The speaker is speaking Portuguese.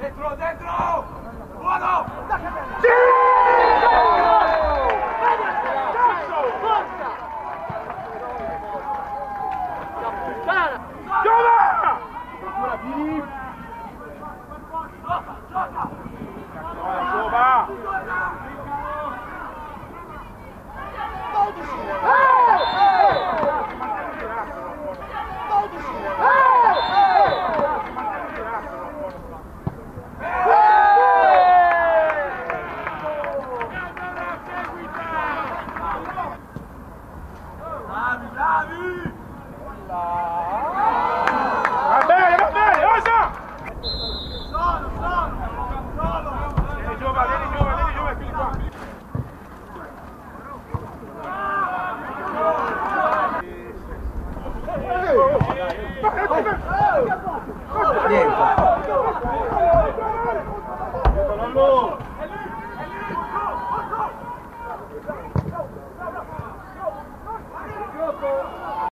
Dentro, dentro! Buono! Bravi, tiempo.